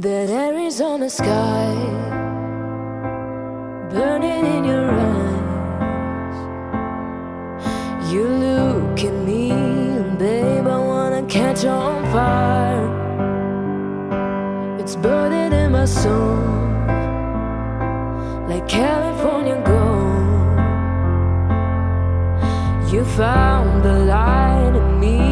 That Arizona sky burning in your eyes. You look at me, and babe, I wanna catch on fire. It's burning in my soul, like California gold. You found the light in me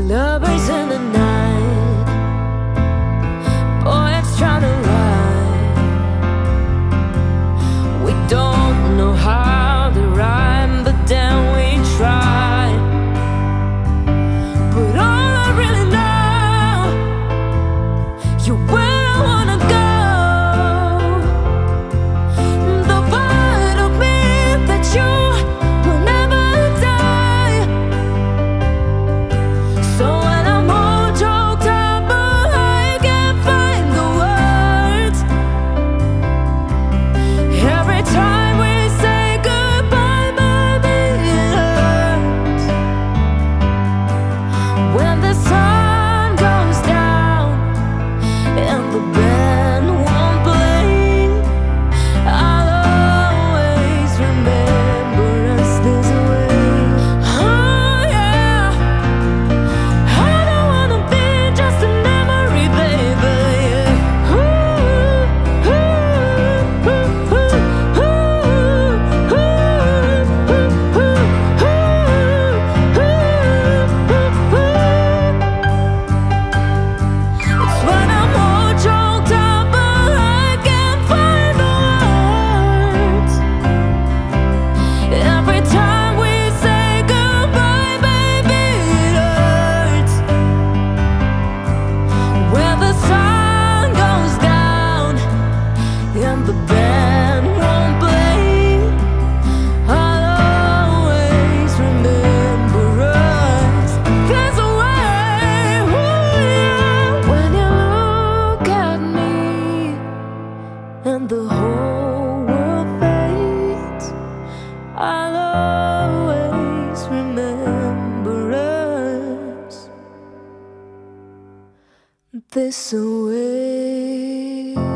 Lovers in the night, this away.